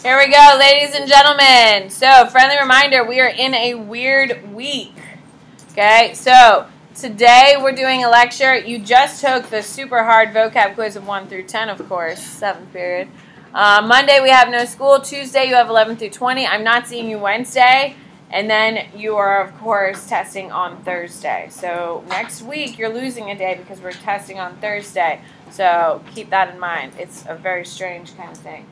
Here we go, ladies and gentlemen. So, friendly reminder we are in a weird week. Okay, so today we're doing a lecture. You just took the super hard vocab quiz of 1 through 10, of course, 7th period. Uh, Monday we have no school. Tuesday you have 11 through 20. I'm not seeing you Wednesday. And then you are, of course, testing on Thursday. So next week you're losing a day because we're testing on Thursday. So keep that in mind. It's a very strange kind of thing.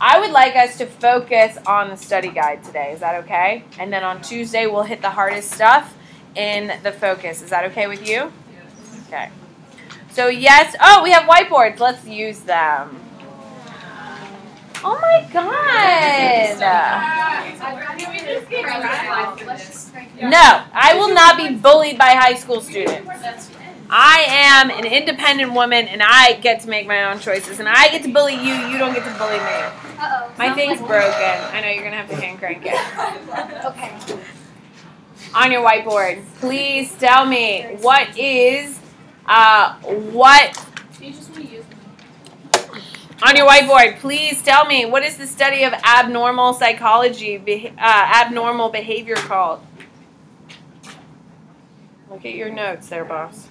I would like us to focus on the study guide today. Is that okay? And then on Tuesday, we'll hit the hardest stuff in the focus. Is that okay with you? Okay. So, yes. Oh, we have whiteboards. Let's use them. Oh my god. No, I will not be bullied by high school students. I am an independent woman and I get to make my own choices. And I get to bully you, you don't get to bully me. Uh-oh. My thing's broken. I know you're going to have to hand crank it. Okay. On your whiteboard, please tell me what is, uh, what, You just want to use on your whiteboard, please tell me what is the study of abnormal psychology, uh, abnormal behavior called? Look at your notes there, boss.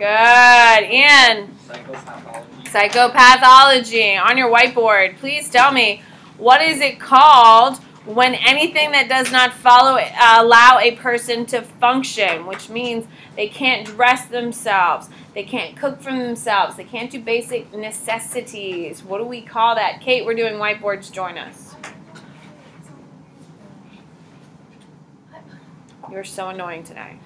Good. Ian. Psychopathology. Psychopathology on your whiteboard. Please tell me what is it called when anything that does not follow uh, allow a person to function, which means they can't dress themselves, they can't cook for themselves, they can't do basic necessities. What do we call that? Kate, we're doing whiteboards. Join us. You're so annoying today.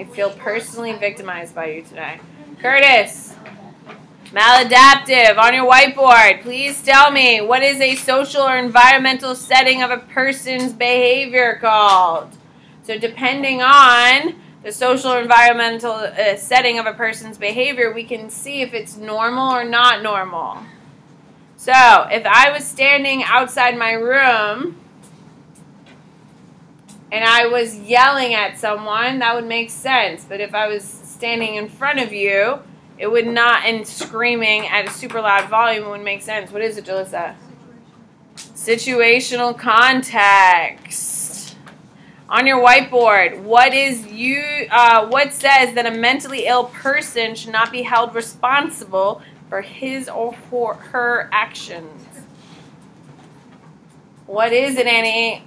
I feel personally victimized by you today. Curtis. Maladaptive on your whiteboard. Please tell me what is a social or environmental setting of a person's behavior called? So, depending on the social or environmental uh, setting of a person's behavior, we can see if it's normal or not normal. So, if I was standing outside my room and I was yelling at someone, that would make sense. But if I was standing in front of you, it would not, and screaming at a super loud volume would make sense. What is it, Jalissa? Situational context. On your whiteboard, what is you? Uh, what says that a mentally ill person should not be held responsible for his or her, her actions? What is it, Annie?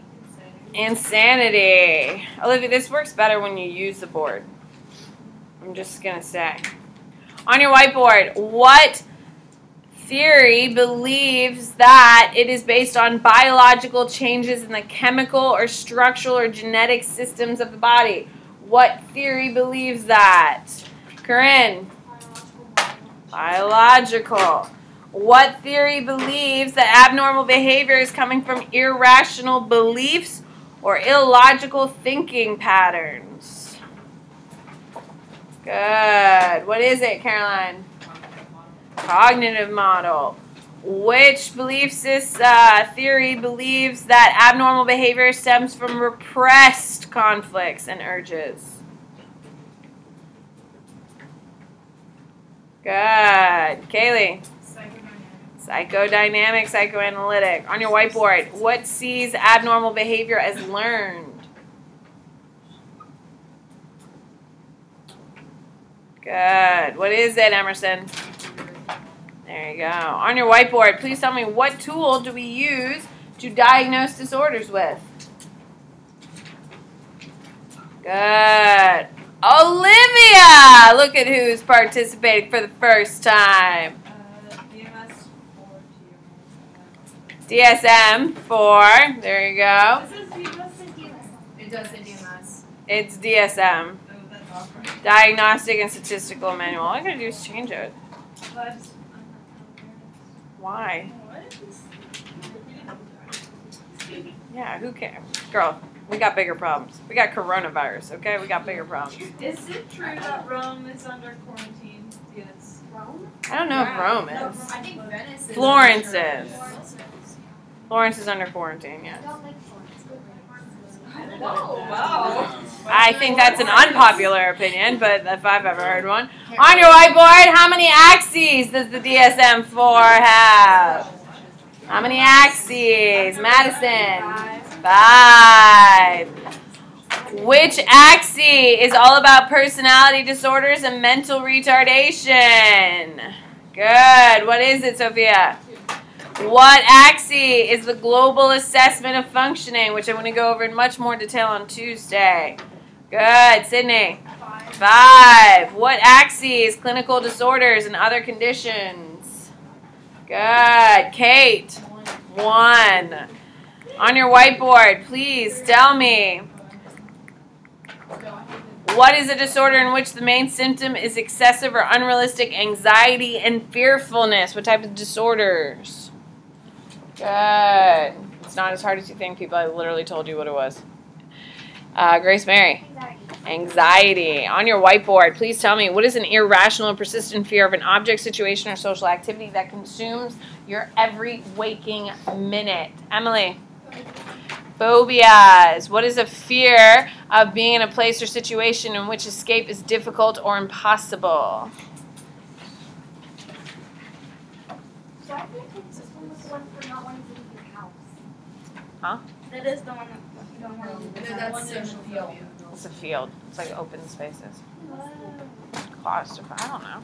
Insanity. Olivia, this works better when you use the board. I'm just going to say. On your whiteboard, what theory believes that it is based on biological changes in the chemical or structural or genetic systems of the body? What theory believes that? Corinne? Biological. What theory believes that abnormal behavior is coming from irrational beliefs or illogical thinking patterns? Good. What is it, Caroline? Cognitive model. Which belief system uh, theory believes that abnormal behavior stems from repressed conflicts and urges? Good. Kaylee. Psychodynamic, psychoanalytic. On your whiteboard, what sees abnormal behavior as learned? Good. What is it, Emerson? There you go. On your whiteboard, please tell me what tool do we use to diagnose disorders with? Good. Olivia! Look at who's participating for the first time. DSM for, there you go. It does say DMS. It's DSM. Diagnostic and Statistical Manual. All I gotta do is change it. Why? Yeah, who cares? Girl, we got bigger problems. We got coronavirus, okay? We got bigger problems. Is it true that Rome is under quarantine? Yes. Rome? I don't know if Rome is. I think Venice is. Florence Florence is. Is. Florence is under quarantine, I yes. don't Florence. wow. I think that's an unpopular opinion, but if I've ever heard one. On your whiteboard, how many axes does the DSM-4 have? How many axes? Madison. Five. Which axis is all about personality disorders and mental retardation? Good. What is it, Sophia? What axis is the global assessment of functioning, which I'm going to go over in much more detail on Tuesday? Good. Sydney. Five. What axis? Clinical disorders and other conditions. Good. Kate. One. On your whiteboard, please tell me. What is a disorder in which the main symptom is excessive or unrealistic anxiety and fearfulness? What type of disorders? Good. It's not as hard as you think, people. I literally told you what it was. Uh, Grace Mary. Anxiety. On your whiteboard, please tell me what is an irrational and persistent fear of an object, situation, or social activity that consumes your every waking minute? Emily. Phobias. What is a fear of being in a place or situation in which escape is difficult or impossible I think this one was the one for not wanting to leave your house. Huh? That is the one that you don't want to leave. No, that's house. social phobia. It's a field. It's like open spaces. Claustrophobic. I don't know.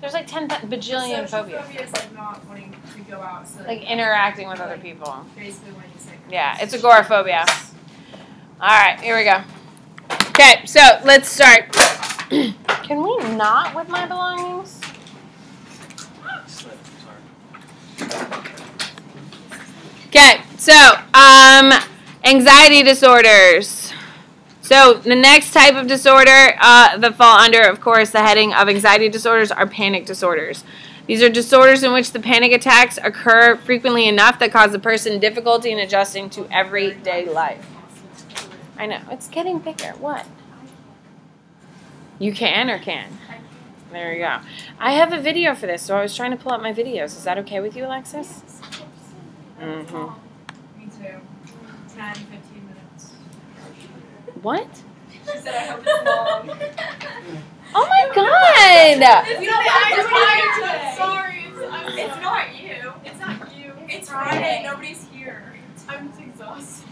There's like 10 th- bajillion Social phobias. phobia is like not wanting to go out. So Like interacting with other people. basically when you say. Yeah, it's agoraphobia. All right, here we go. Okay, so let's start. Can we not with my belongings? Okay, so um, anxiety disorders. So the next type of disorder uh, that fall under, of course, the heading of anxiety disorders are panic disorders. These are disorders in which the panic attacks occur frequently enough that cause the person difficulty in adjusting to everyday life. I know it's getting bigger. What? You can or can? There you go. I have a video for this, so I was trying to pull up my videos. Is that okay with you, Alexis? Mm-hmm. Me too. 10, 15 minutes. What? She said I hope it's long. Oh my god! We don't have to Sorry, it's, I'm, it's not you. It's not you. It's Friday. Nobody's here. I'm exhausted.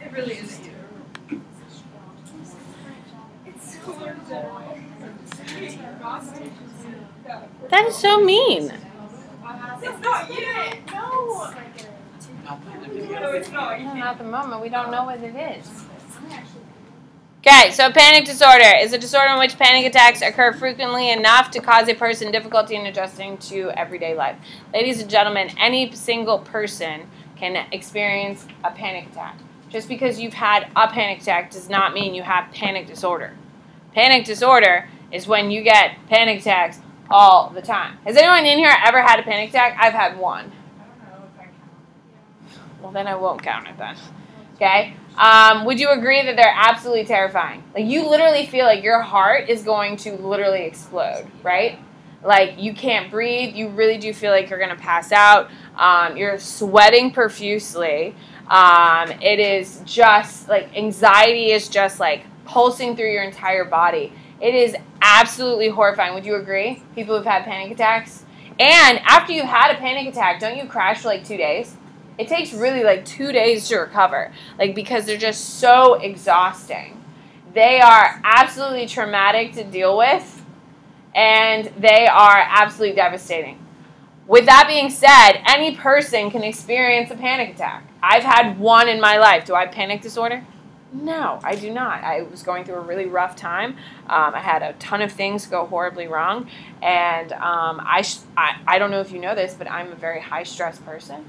It really is you. It's so That is so mean. It's not you. No. No, it's not at the moment. We don't know what it is. Okay, so panic disorder is a disorder in which panic attacks occur frequently enough to cause a person difficulty in adjusting to everyday life. Ladies and gentlemen, any single person can experience a panic attack. Just because you've had a panic attack does not mean you have panic disorder. Panic disorder is when you get panic attacks all the time. Has anyone in here ever had a panic attack? I've had one. Well, then I won't count it then. Okay? Um, would you agree that they're absolutely terrifying? Like, you literally feel like your heart is going to literally explode, right? Like, you can't breathe. You really do feel like you're going to pass out. Um, you're sweating profusely. Um, it is just like anxiety is just like pulsing through your entire body. It is absolutely horrifying. Would you agree? People who've had panic attacks. And after you've had a panic attack, don't you crash for like two days? It takes really like two days to recover, like because they're just so exhausting. They are absolutely traumatic to deal with, and they are absolutely devastating. With that being said, any person can experience a panic attack. I've had one in my life. Do I have panic disorder? No, I do not. I was going through a really rough time. Um, I had a ton of things go horribly wrong, and um, I, sh- I I don't know if you know this, but I'm a very high stress person.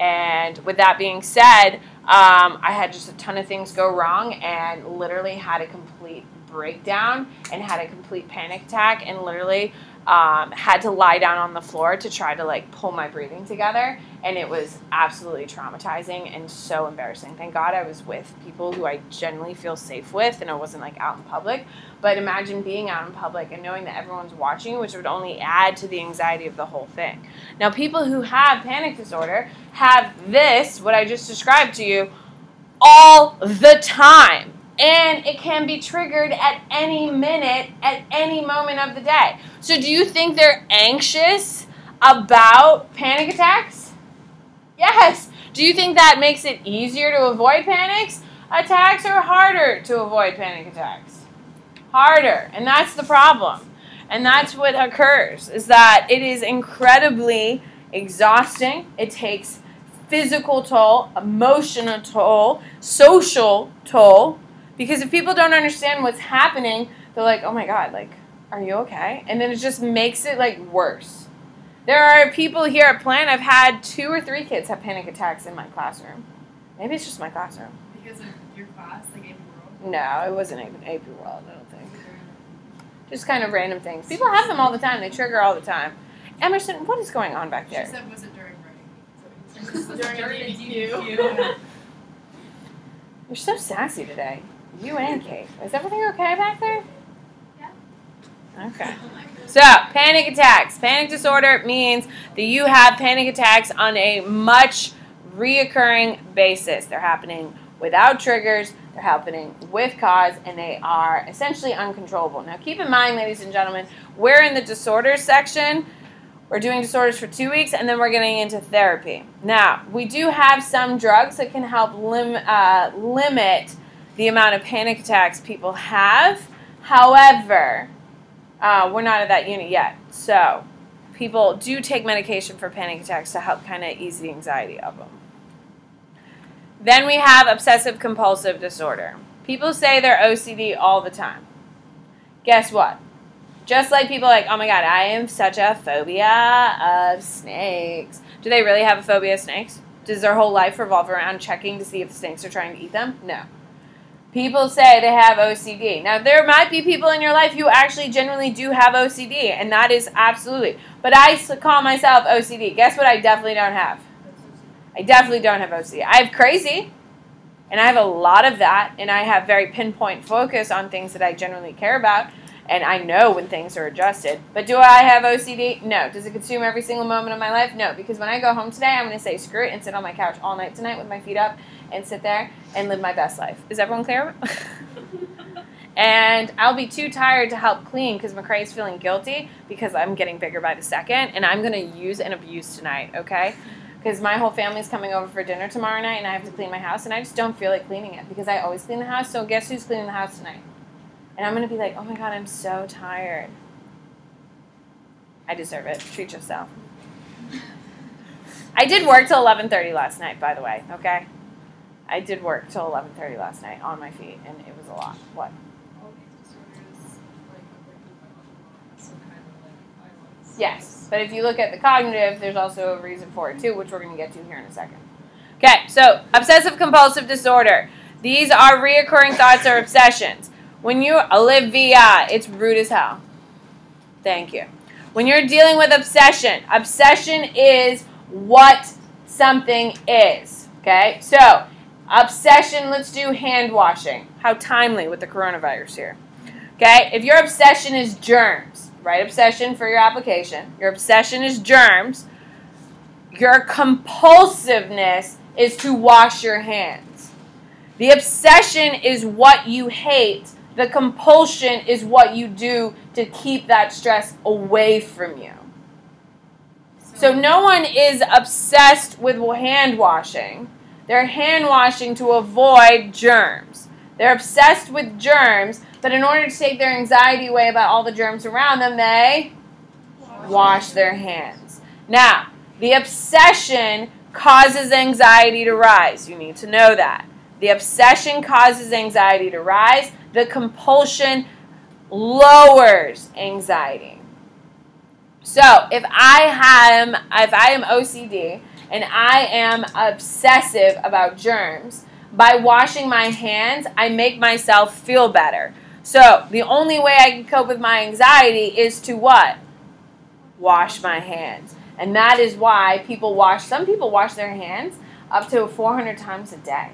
And with that being said, um, I had just a ton of things go wrong, and literally had a complete breakdown, and had a complete panic attack, and literally um, had to lie down on the floor to try to like pull my breathing together. And it was absolutely traumatizing and so embarrassing. Thank god i was with people who i generally feel safe with and i wasn't like out in public. But imagine being out in public and knowing that everyone's watching which would only add to the anxiety of the whole thing. Now people who have panic disorder have this what i just described to you all the time and it can be triggered at any minute, at any moment of the day. So, do you think they're anxious about panic attacks? Yes. Do you think that makes it easier to avoid panics attacks or harder to avoid panic attacks? Harder. And that's the problem. And that's what occurs is that it is incredibly exhausting. It takes physical toll, emotional toll, social toll because if people don't understand what's happening, they're like, oh my God, like, are you okay? And then it just makes it like worse. There are people here at Plant, I've had two or three kids have panic attacks in my classroom. Maybe it's just my classroom. Because of your class, like AP World? No, it wasn't even AP World, I don't think. Just kind of random things. People have them all the time, they trigger all the time. Emerson, what is going on back there? She said it was it during writing? So During during DQ. DQ. You're so sassy today. You and Kate. Is everything okay back there? Yeah. Okay. So, panic attacks. Panic disorder means that you have panic attacks on a much reoccurring basis. They're happening without triggers, they're happening with cause, and they are essentially uncontrollable. Now, keep in mind, ladies and gentlemen, we're in the disorders section. We're doing disorders for two weeks, and then we're getting into therapy. Now, we do have some drugs that can help lim- uh, limit the amount of panic attacks people have. However, uh, we're not at that unit yet. So, people do take medication for panic attacks to help kind of ease the anxiety of them. Then we have obsessive compulsive disorder. People say they're OCD all the time. Guess what? Just like people like, oh my god, I am such a phobia of snakes. Do they really have a phobia of snakes? Does their whole life revolve around checking to see if the snakes are trying to eat them? No. People say they have OCD. Now, there might be people in your life who actually genuinely do have OCD, and that is absolutely. But I call myself OCD. Guess what I definitely don't have? I definitely don't have OCD. I have crazy, and I have a lot of that, and I have very pinpoint focus on things that I generally care about, and I know when things are adjusted. But do I have OCD? No. Does it consume every single moment of my life? No, because when I go home today, I'm going to say screw it and sit on my couch all night tonight with my feet up and sit there and live my best life. Is everyone clear? and I'll be too tired to help clean because McCrae is feeling guilty because I'm getting bigger by the second, and I'm going to use and abuse tonight, okay? Because my whole family's coming over for dinner tomorrow night, and I have to clean my house, and I just don't feel like cleaning it because I always clean the house. So guess who's cleaning the house tonight? And I'm going to be like, oh my god, I'm so tired. I deserve it. Treat yourself. I did work till 11:30 last night, by the way. Okay, I did work till 11:30 last night on my feet, and it was a lot. What? Yes, but if you look at the cognitive, there's also a reason for it too, which we're going to get to here in a second. Okay, so obsessive compulsive disorder. These are reoccurring thoughts or obsessions. When you Olivia, it's rude as hell. Thank you. When you're dealing with obsession, obsession is what something is. Okay, so obsession. Let's do hand washing. How timely with the coronavirus here. Okay, if your obsession is germs, right? Obsession for your application. Your obsession is germs. Your compulsiveness is to wash your hands. The obsession is what you hate. The compulsion is what you do to keep that stress away from you. So no one is obsessed with hand washing. They're hand washing to avoid germs. They're obsessed with germs, but in order to take their anxiety away about all the germs around them, they wash their hands. Now, the obsession causes anxiety to rise. You need to know that. The obsession causes anxiety to rise. The compulsion lowers anxiety. So, if I am if I am OCD and I am obsessive about germs, by washing my hands, I make myself feel better. So, the only way I can cope with my anxiety is to what? wash my hands. And that is why people wash, some people wash their hands up to 400 times a day.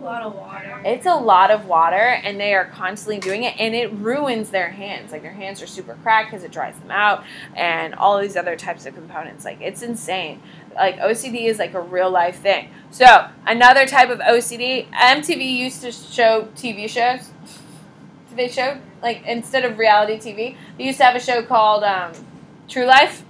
Lot of water. It's a lot of water, and they are constantly doing it, and it ruins their hands. Like their hands are super cracked because it dries them out, and all these other types of components. Like it's insane. Like OCD is like a real life thing. So another type of OCD, MTV used to show TV shows. They showed like instead of reality TV, they used to have a show called um, True Life.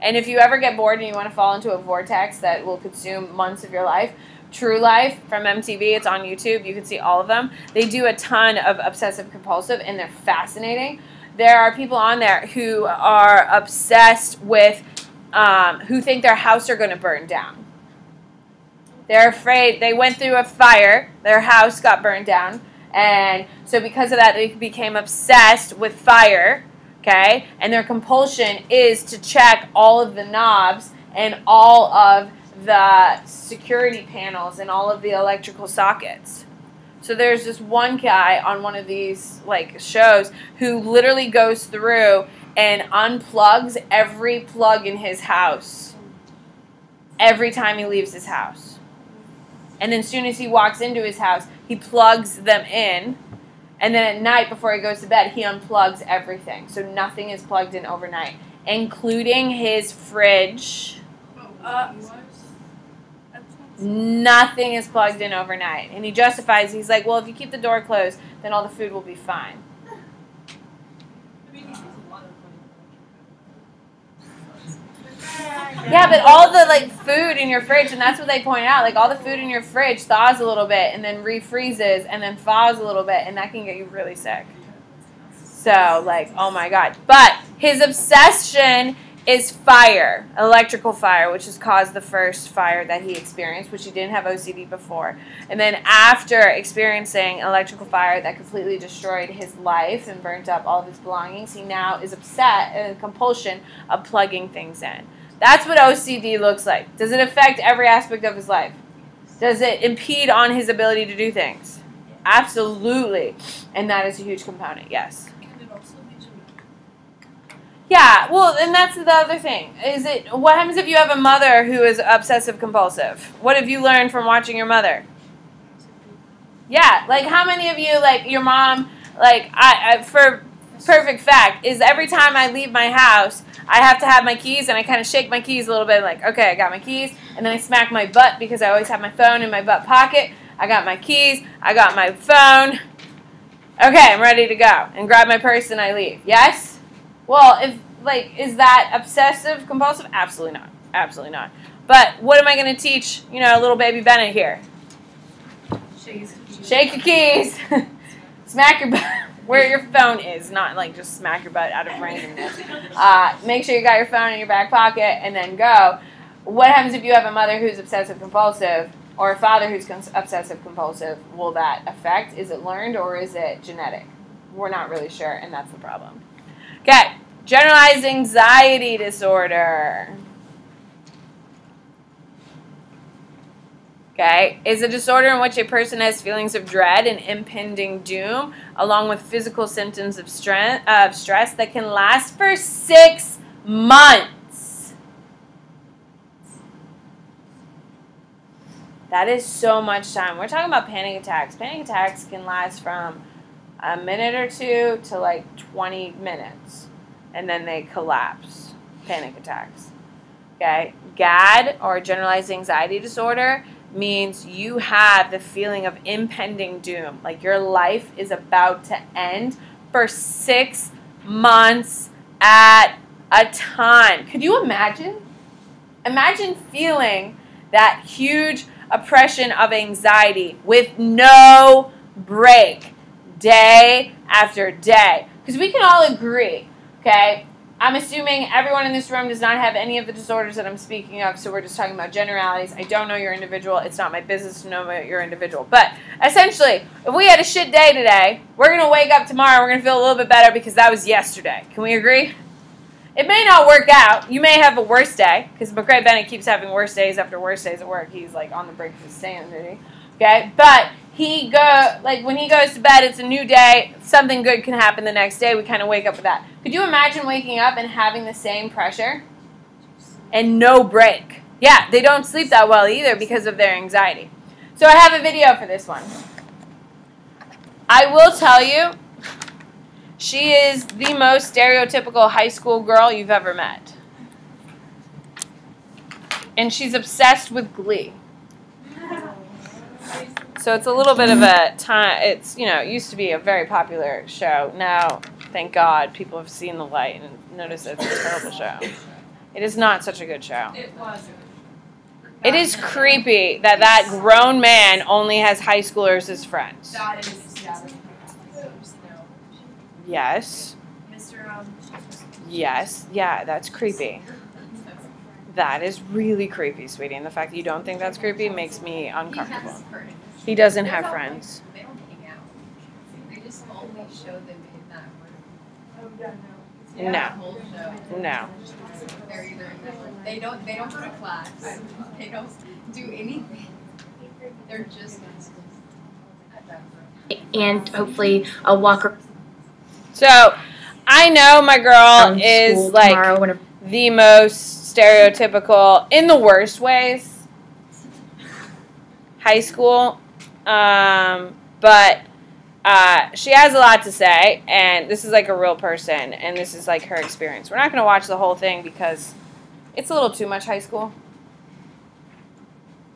And if you ever get bored and you want to fall into a vortex that will consume months of your life, True Life from MTV. It's on YouTube. You can see all of them. They do a ton of obsessive compulsive, and they're fascinating. There are people on there who are obsessed with, um, who think their house are going to burn down. They're afraid. They went through a fire. Their house got burned down, and so because of that, they became obsessed with fire. Okay, and their compulsion is to check all of the knobs and all of the security panels and all of the electrical sockets. So there's this one guy on one of these like shows who literally goes through and unplugs every plug in his house every time he leaves his house. And then as soon as he walks into his house, he plugs them in. And then at night before he goes to bed, he unplugs everything. So nothing is plugged in overnight, including his fridge. Uh, Nothing is plugged in overnight. And he justifies, he's like, well, if you keep the door closed, then all the food will be fine. Yeah, but all the like food in your fridge, and that's what they point out. Like all the food in your fridge thaws a little bit and then refreezes and then thaws a little bit, and that can get you really sick. So, like, oh my god. But his obsession is fire, electrical fire, which has caused the first fire that he experienced, which he didn't have OCD before. And then after experiencing electrical fire that completely destroyed his life and burnt up all of his belongings, he now is upset and compulsion of plugging things in. That's what OCD looks like. Does it affect every aspect of his life? Does it impede on his ability to do things? Absolutely. And that is a huge component, yes. Yeah, well, and that's the other thing. Is it what happens if you have a mother who is obsessive compulsive? What have you learned from watching your mother? Yeah, like how many of you like your mom like I, I for perfect fact is every time I leave my house, I have to have my keys and I kind of shake my keys a little bit like, okay, I got my keys, and then I smack my butt because I always have my phone in my butt pocket. I got my keys, I got my phone. Okay, I'm ready to go. And grab my purse and I leave. Yes? Well, if like is that obsessive compulsive? Absolutely not. Absolutely not. But what am I going to teach, you know, little baby Bennett here? Shake your keys. smack your butt where your phone is, not like just smack your butt out of randomness. Uh, make sure you got your phone in your back pocket and then go. What happens if you have a mother who's obsessive compulsive or a father who's obsessive compulsive? Will that affect? Is it learned or is it genetic? We're not really sure, and that's the problem. Okay, generalized anxiety disorder. Okay, is a disorder in which a person has feelings of dread and impending doom, along with physical symptoms of stress, of stress that can last for six months. That is so much time. We're talking about panic attacks. Panic attacks can last from a minute or two to like 20 minutes, and then they collapse. Panic attacks. Okay, GAD or generalized anxiety disorder means you have the feeling of impending doom, like your life is about to end for six months at a time. Could you imagine? Imagine feeling that huge oppression of anxiety with no break, day after day. Because we can all agree, okay? I'm assuming everyone in this room does not have any of the disorders that I'm speaking of, so we're just talking about generalities. I don't know your individual. It's not my business to know about your individual. But essentially, if we had a shit day today, we're going to wake up tomorrow we're going to feel a little bit better because that was yesterday. Can we agree? It may not work out. You may have a worse day because McRae Bennett keeps having worse days after worse days at work. He's like on the brink of insanity. Okay? But he go like when he goes to bed, it's a new day. Something good can happen the next day. We kind of wake up with that. Could you imagine waking up and having the same pressure and no break? Yeah, they don't sleep that well either because of their anxiety. So I have a video for this one. I will tell you, she is the most stereotypical high school girl you've ever met. And she's obsessed with Glee. So it's a little bit of a time. It's you know it used to be a very popular show. Now, thank God, people have seen the light and noticed it's a terrible show. It is not such a good show. It was. It is creepy that that grown man only has high schoolers as friends. That is. Yes, Mr. Um, yes, yeah, that's creepy. That is really creepy, sweetie. And the fact that you don't think that's creepy makes me uncomfortable. He doesn't have friends. They don't hang out. They just only show them in that room. oh, yeah, no. No. That whole show. No. They're either in that room. They don't. They don't go to class. They don't do anything. They're just at that room. And hopefully I'll walk around So, I know my girl is like tomorrow whenever the most stereotypical in the worst ways high school um, but uh, she has a lot to say and this is like a real person and this is like her experience. We're not going to watch the whole thing because it's a little too much high school.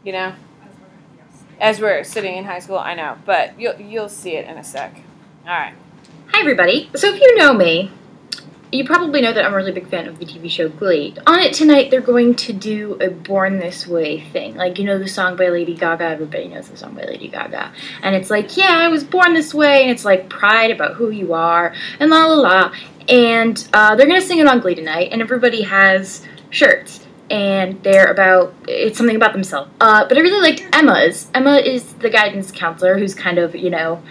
You know? As we're sitting in high school i know but you'll, you'll see it in a sec. All right. Hi, everybody. So, if you know me, you probably know that I'm a really big fan of the TV show Glee. On it tonight, they're going to do a Born This Way thing. Like, you know the song by Lady Gaga? Everybody knows the song by Lady Gaga. And it's like, yeah, I was born this way. And it's like pride about who you are, and la la la. And uh, they're going to sing it on Glee tonight, and everybody has shirts. And they're about, it's something about themselves. Uh, but I really liked Emma's. Emma is the guidance counselor who's kind of, you know,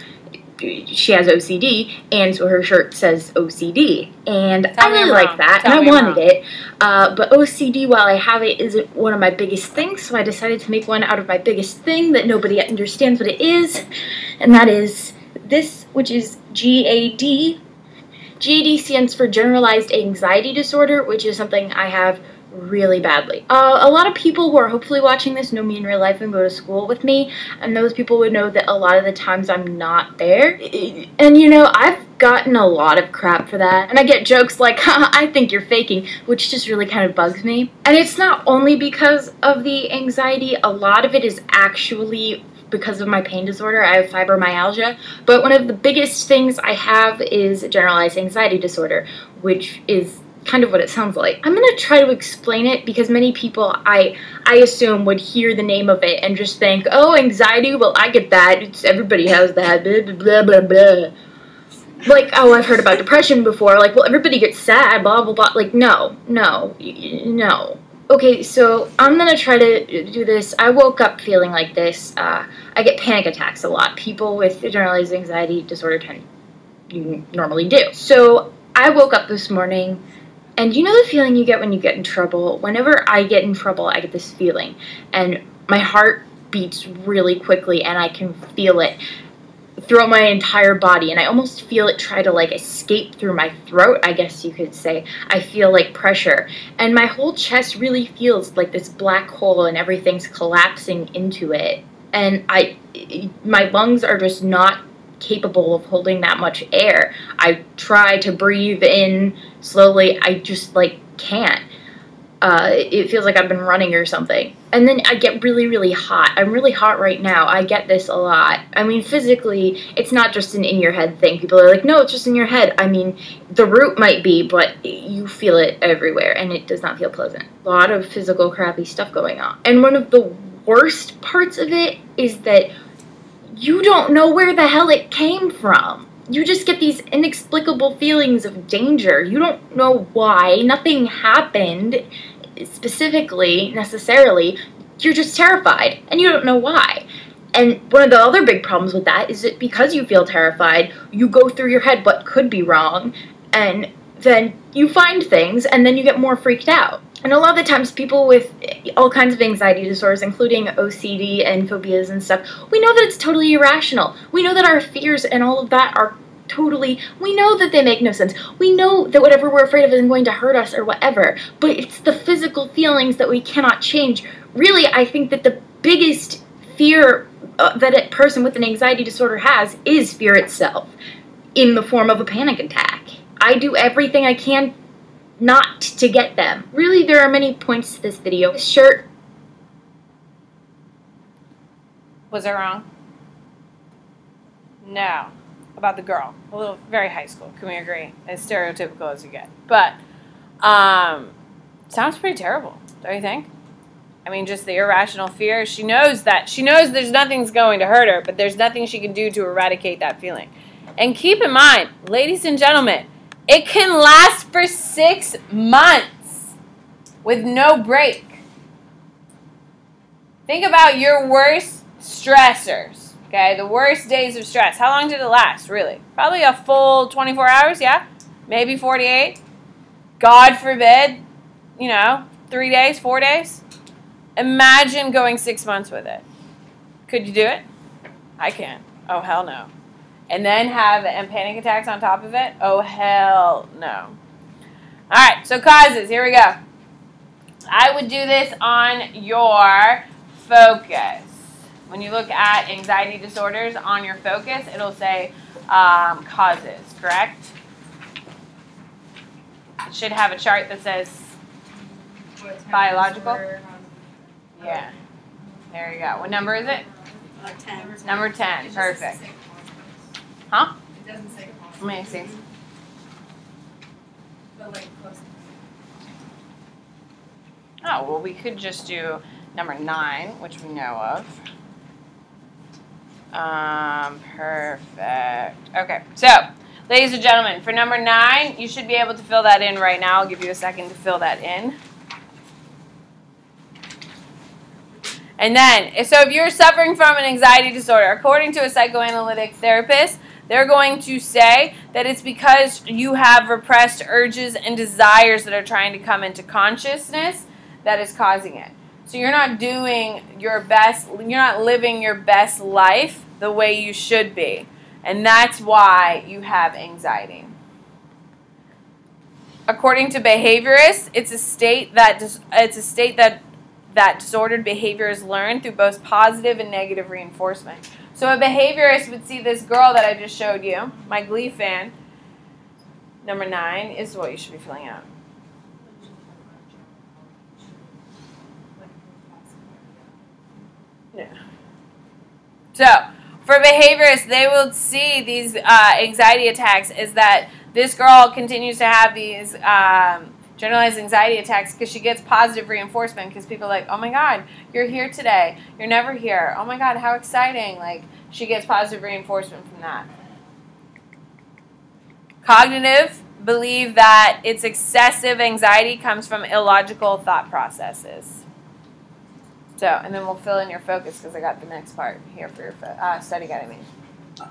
she has OCD, and so her shirt says OCD, and Tell I really like that, Tell and I wanted wrong. it. Uh, but OCD, while I have it, isn't one of my biggest things, so I decided to make one out of my biggest thing that nobody understands what it is, and that is this, which is GAD. GAD stands for Generalized Anxiety Disorder, which is something I have really badly. Uh, a lot of people who are hopefully watching this know me in real life and go to school with me, and those people would know that a lot of the times I'm not there. And you know, I've gotten a lot of crap for that, and I get jokes like, I think you're faking, which just really kind of bugs me. And it's not only because of the anxiety, a lot of it is actually because of my pain disorder. I have fibromyalgia, but one of the biggest things I have is generalized anxiety disorder, which is kind of what it sounds like. I'm going to try to explain it because many people I I assume would hear the name of it and just think, "Oh, anxiety, well, I get that. It's everybody has that." blah blah blah blah. Like, oh, I've heard about depression before. Like, well, everybody gets sad, blah blah blah. Like, no, no, no. Okay, so I'm gonna try to do this. I woke up feeling like this. Uh, I get panic attacks a lot. People with generalized anxiety disorder tend you normally do. So I woke up this morning, and you know the feeling you get when you get in trouble. Whenever I get in trouble, I get this feeling, and my heart beats really quickly, and I can feel it throughout my entire body and I almost feel it try to like escape through my throat, I guess you could say. I feel like pressure and my whole chest really feels like this black hole and everything's collapsing into it. And I my lungs are just not capable of holding that much air. I try to breathe in slowly. I just like can't. Uh, it feels like I've been running or something. And then I get really, really hot. I'm really hot right now. I get this a lot. I mean, physically, it's not just an in your head thing. People are like, no, it's just in your head. I mean, the root might be, but you feel it everywhere, and it does not feel pleasant. A lot of physical, crappy stuff going on. And one of the worst parts of it is that you don't know where the hell it came from. You just get these inexplicable feelings of danger. You don't know why. Nothing happened specifically, necessarily. You're just terrified, and you don't know why. And one of the other big problems with that is that because you feel terrified, you go through your head what could be wrong, and then you find things, and then you get more freaked out. And a lot of the times, people with all kinds of anxiety disorders, including OCD and phobias and stuff, we know that it's totally irrational. We know that our fears and all of that are totally, we know that they make no sense. We know that whatever we're afraid of isn't going to hurt us or whatever, but it's the physical feelings that we cannot change. Really, I think that the biggest fear uh, that a person with an anxiety disorder has is fear itself in the form of a panic attack. I do everything I can not to get them. Really, there are many points to this video. This shirt. Was I wrong? No. About the girl. A little, very high school. Can we agree? As stereotypical as you get. But, um, sounds pretty terrible, don't you think? I mean, just the irrational fear. She knows that. She knows there's nothing's going to hurt her, but there's nothing she can do to eradicate that feeling. And keep in mind, ladies and gentlemen, it can last for six months with no break. Think about your worst stressors, okay? The worst days of stress. How long did it last, really? Probably a full 24 hours, yeah? Maybe 48. God forbid, you know, three days, four days. Imagine going six months with it. Could you do it? I can't. Oh, hell no. And then have and panic attacks on top of it? Oh, hell no. All right, so causes. Here we go. I would do this on your focus. When you look at anxiety disorders on your focus, it'll say um, causes, correct? It should have a chart that says biological. Yeah. There you go. What number is it? Uh, ten. Number 10. Perfect. Huh? It doesn't say cause, Let me see. but like close. Oh, well, we could just do number 9, which we know of. Um, perfect. Okay, so, ladies and gentlemen, for number 9, you should be able to fill that in right now. I'll give you a second to fill that in. And then, so if you're suffering from an anxiety disorder, according to a psychoanalytic therapist, they're going to say that it's because you have repressed urges and desires that are trying to come into consciousness that is causing it. So you're not doing your best, you're not living your best life the way you should be. And that's why you have anxiety. According to behaviorists, it's a state that it's a state that that disordered behavior is learned through both positive and negative reinforcement. So a behaviorist would see this girl that I just showed you, my Glee fan. Number nine is what you should be filling out. Yeah. So, for behaviorists, they will see these uh, anxiety attacks is that this girl continues to have these um, generalized anxiety attacks because she gets positive reinforcement because people are like, oh my God, you're here today. You're never here. Oh my God, how exciting. Like, she gets positive reinforcement from that. Cognitive believe that its excessive anxiety comes from illogical thought processes. So, and then we'll fill in your focus because I got the next part here for your uh, study guide. I mean,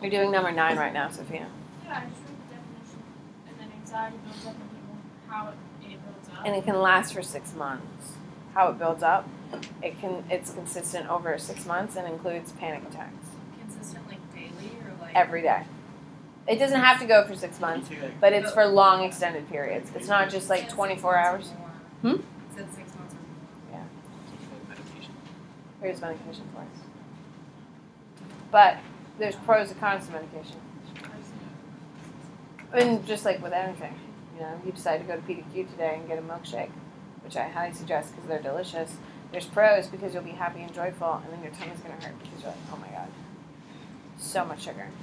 you're doing number nine right now, Sophia, Yeah, I just read the definition. And then anxiety builds up in people, how it, it builds up. and it can last for six months. How it builds up, it can it's consistent over six months and includes panic attacks Consistent like daily or like. every day. It doesn't have to go for six months, but it's for long extended periods. It's not just like 24 hours. Hmm? It said six months or more. Here's medication for us. But there's pros and cons to medication. And just like with anything, you know, you decide to go to PDQ today and get a milkshake, which I highly suggest because they're delicious. There's pros because you'll be happy and joyful, and then your tummy's gonna hurt because you're like, oh my god, so much sugar.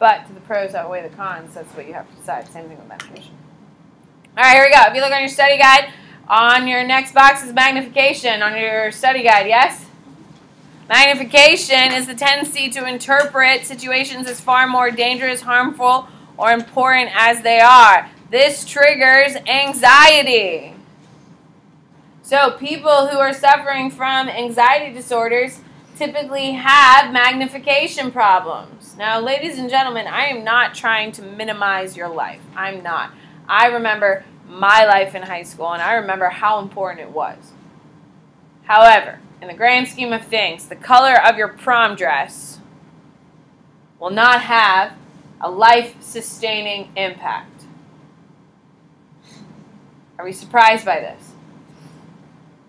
But to the pros outweigh the cons. That's what you have to decide. Same thing with medication. All right, here we go. If you look on your study guide, on your next box is magnification on your study guide. Yes. Magnification is the tendency to interpret situations as far more dangerous, harmful, or important as they are. This triggers anxiety. So, people who are suffering from anxiety disorders typically have magnification problems. Now, ladies and gentlemen, I am not trying to minimize your life. I'm not. I remember my life in high school and I remember how important it was. However, in the grand scheme of things, the color of your prom dress will not have a life sustaining impact. Are we surprised by this?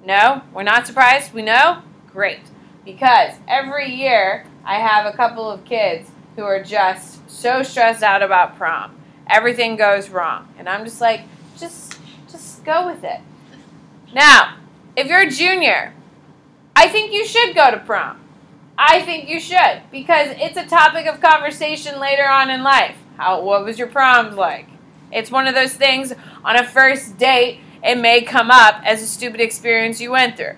No? We're not surprised? We know? Great. Because every year I have a couple of kids who are just so stressed out about prom. Everything goes wrong. And I'm just like, just just go with it. Now, if you're a junior, I think you should go to prom. I think you should because it's a topic of conversation later on in life. How what was your prom like? It's one of those things on a first date it may come up as a stupid experience you went through.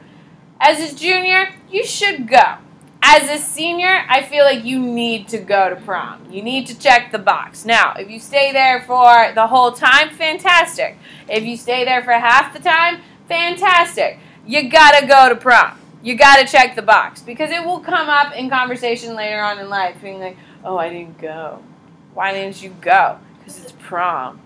As a junior, you should go. As a senior, I feel like you need to go to prom. You need to check the box. Now, if you stay there for the whole time, fantastic. If you stay there for half the time, fantastic. You gotta go to prom. You gotta check the box because it will come up in conversation later on in life, being like, "Oh, I didn't go. Why didn't you go? Because it's prom."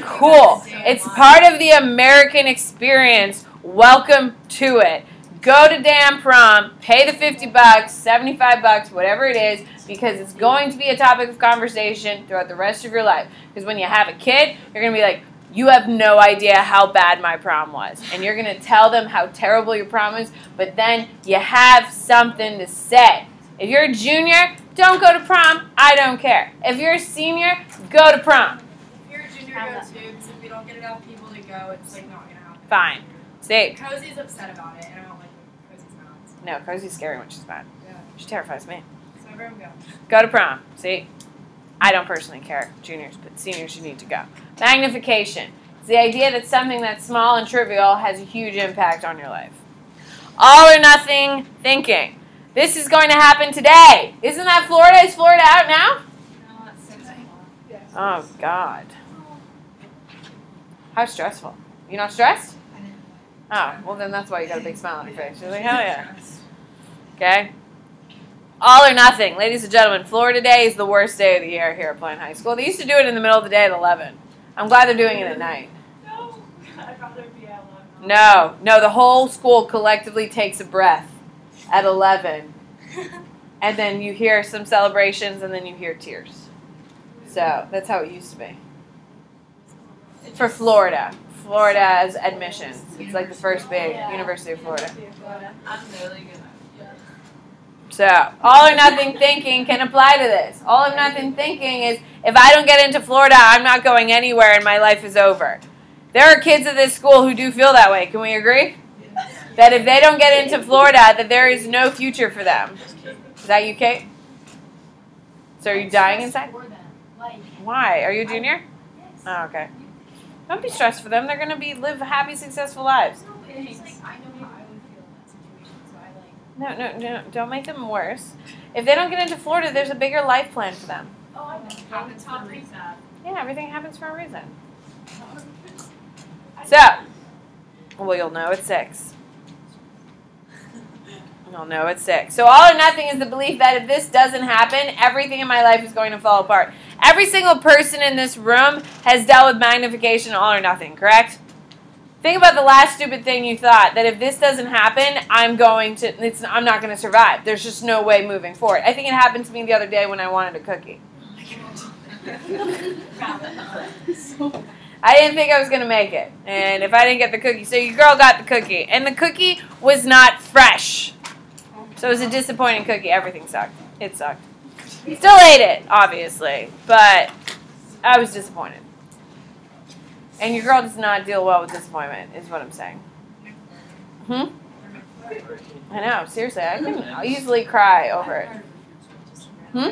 Cool. It's part of the American experience. Welcome to it. Go to damn prom, pay the 50 bucks, 75 bucks, whatever it is, because it's going to be a topic of conversation throughout the rest of your life. Because when you have a kid, you're going to be like, you have no idea how bad my prom was. And you're going to tell them how terrible your prom is, but then you have something to say. If you're a junior, don't go to prom. I don't care. If you're a senior, go to prom. If you're a junior, go too, because if we don't get enough people to go, it's like not gonna happen. Fine. See, Cozy's upset about it, and I don't like when Cozy's mad. no, Cozy's scary when she's mad. Yeah. She terrifies me. So everyone go. Go to prom. See? I don't personally care, juniors, but seniors, you need to go. Magnification. It's the idea that something that's small and trivial has a huge impact on your life. All or nothing thinking. This is going to happen today. Isn't that Florida? Is Florida out now? Oh, God. How stressful. You not stressed? Oh, well, then that's why you got a big smile on your face. You're like, hell yeah. Okay? All or nothing. Ladies and gentlemen, Florida Day is the worst day of the year here at Plain High School. They used to do it in the middle of the day at 11. I'm glad they're doing it at night. No, I'd rather be at 11. No, no, the whole school collectively takes a breath at 11. And then you hear some celebrations and then you hear tears. So that's how it used to be. For Florida. Florida's admissions. It's like the first big University of Florida. I'm really good. So, all or nothing thinking can apply to this. All or nothing thinking is if I don't get into Florida, I'm not going anywhere and my life is over. There are kids at this school who do feel that way. Can we agree? That if they don't get into Florida, that there is no future for them. Is that you, Kate? So, are you dying inside? Why? Are you a junior? Oh, okay. Don't be stressed for them. They're going to be live happy, successful lives. No, no, no, don't make them worse. If they don't get into Florida, there's a bigger life plan for them. Oh, I know. Happens for a reason. Yeah, everything happens for a reason. So, well, you'll know at six. You'll know at six. So, all or nothing is the belief that if this doesn't happen, everything in my life is going to fall apart. Every single person in this room has dealt with magnification, all or nothing, correct? Think about the last stupid thing you thought that if this doesn't happen, I'm going to, it's, I'm not going to survive. There's just no way moving forward. I think it happened to me the other day when I wanted a cookie. I didn't think I was going to make it. And if I didn't get the cookie, so your girl got the cookie. And the cookie was not fresh. So it was a disappointing cookie. Everything sucked. It sucked. Still ate it, obviously. But I was disappointed. And your girl does not deal well with disappointment, is what I'm saying. Hmm? I know, seriously. I can easily cry over it. Hmm?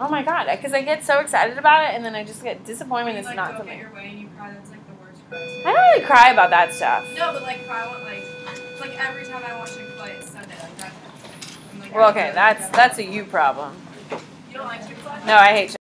Oh my god, because I get so excited about it and then I just get disappointment. It's not something. Your way and you cry, like the worst cry. I don't really cry about that stuff. No, but like if I want like like every time I watch Chick-fil-A, it's Sunday like that. I'm like, Well, okay, that's that's a you problem. You don't like Chick-fil-A? No, I hate